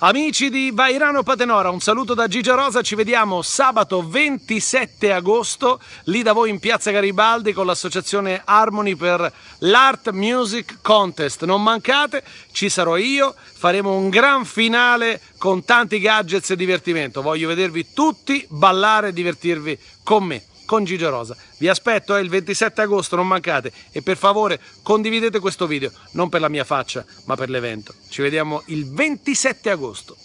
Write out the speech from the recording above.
Amici di Vairano Patenora, un saluto da Gigio Rosa, ci vediamo sabato 27 agosto lì da voi in Piazza Garibaldi con l'associazione Harmony per l'Art Music Contest. Non mancate, ci sarò io, faremo un gran finale con tanti gadgets e divertimento. Voglio vedervi tutti ballare e divertirvi con me con Gigio Rosa. Vi aspetto, è il 27 agosto, non mancate e per favore condividete questo video, non per la mia faccia, ma per l'evento. Ci vediamo il 27 agosto.